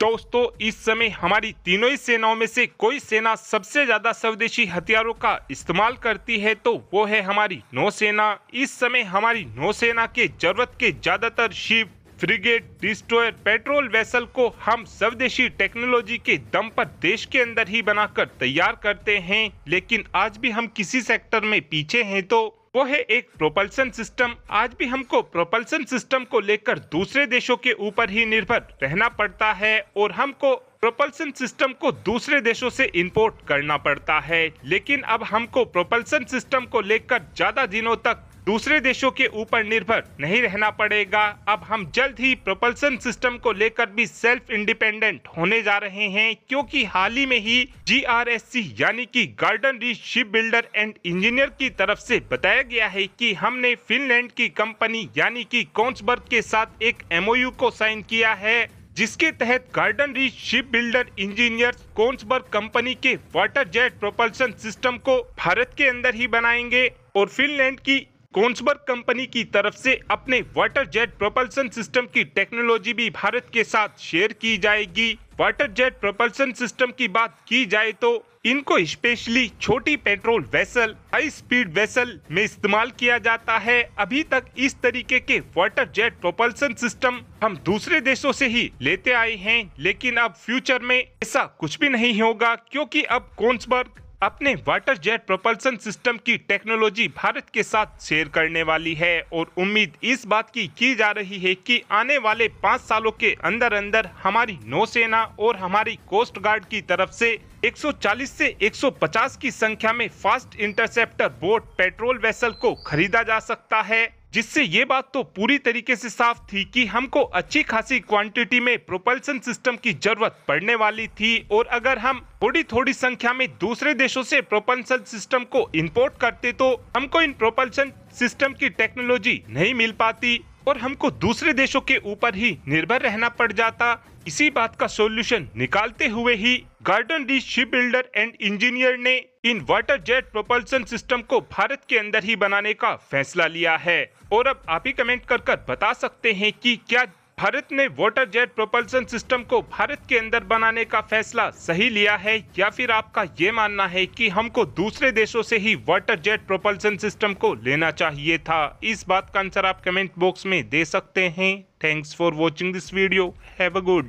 दोस्तों, इस समय हमारी तीनों ही सेनाओं में से कोई सेना सबसे ज़्यादा स्वदेशी हथियारों का इस्तेमाल करती है तो वो है हमारी नौसेना। इस समय हमारी नौसेना के ज़रूरत के ज़्यादातर ship, frigate, destroyer, patrol vessel को हम स्वदेशी टेक्नोलॉजी के दम पर देश के अंदर ही बनाकर तैयार करते हैं। लेकिन आज भी हम किसी सेक्टर में पीछे हैं तो वो है एक प्रोपल्सन सिस्टम आज भी हमको प्रोपल्सन सिस्टम को लेकर दूसरे देशों के ऊपर ही निर्भर रहना पड़ता है और हमको प्रोपल्सन सिस्टम को दूसरे देशों से इंपोर्ट करना पड़ता है। लेकिन अब हमको प्रोपल्सन सिस्टम को लेकर ज़्यादा दिनों तक दूसरे देशों के ऊपर निर्भर नहीं रहना पड़ेगा। अब हम जल्द ही प्रोपल्सन सिस्टम को लेकर भी सेल्फ इंडिपेंडेंट होने जा रहे हैं, क्योंकि हाल ही में ही जीआरएससी यानी कि Garden Reach Ship Builder and Engineer की तरफ़ से बताया गया है कि हमने फिनलैंड की कंपनी यानी कि कॉन्सबर्ग के साथ एक एमओयू को साइन किया है, जिसके तहत Garden Reach Ship Builder Engineer Kongsberg company के वाटर जेट प्रोपल्सन सिस्टम को भारत के अंदर ही बनाएँगे और फिनलैंड की कोन्सबर्ग कंपनी की तरफ़ से अपने वाटर जेट प्रोपल्सन सिस्टम की टेक्नोलॉजी भी भारत के साथ शेयर की जाएगी। वाटर जेट प्रोपल्सन सिस्टम की बात की जाए तो इनको स्पेशली छोटी patrol vessel, high speed vessel में इस्तेमाल किया जाता है। अभी तक इस तरीके के वाटर जेट प्रोपल्सन सिस्टम हम दूसरे देशों से ही लेते आए हैं, लेकिन अब फ्यूचर में ऐसा कुछ भी नहीं होगा, क्योंकि अब कोन्सबर्ग अपने वाटर जेट प्रोपल्सन सिस्टम की टेक्नोलॉजी भारत के साथ शेयर करने वाली है और उम्मीद इस बात की की जा रही है कि आने वाले पाँच सालों के अंदर अंदर हमारी नौसेना और हमारी कोस्ट गार्ड की तरफ़ से 140 से 150 की संख्या में fast interceptor boat patrol vessel को खरीदा जा सकता है। जिससे ये बात तो पूरी तरीके से साफ़ थी कि हमको अच्छी खासी क्वांटिटी में प्रोपल्सन सिस्टम की ज़रूरत पड़ने वाली थी और अगर हम थोड़ी थोड़ी संख्या में दूसरे देशों से प्रोपल्सन सिस्टम को इंपोर्ट करते तो हमको इन प्रोपल्सन सिस्टम की टेक्नोलॉजी नहीं मिल पाती। और हमको दूसरे देशों के ऊपर ही निर्भर रहना पड़ जाता। इसी बात का सॉल्यूशन निकालते हुए ही गार्डन डी शिप बिल्डर एंड इंजीनियर ने इन वाटर जेट प्रोपल्सन सिस्टम को भारत के अंदर ही बनाने का फैसला लिया है। और अब आप ही कमेंट कर कर बता सकते हैं कि क्या भारत ने वाटर जेट प्रोपल्सन सिस्टम को भारत के अंदर बनाने का फैसला सही लिया है या फिर आपका ये मानना है कि हमको दूसरे देशों से ही वाटर जेट प्रोपल्सन सिस्टम को लेना चाहिए था? इस बात का आंसर आप कमेंट बॉक्स में दे सकते हैं। Thanks for watching this video have a good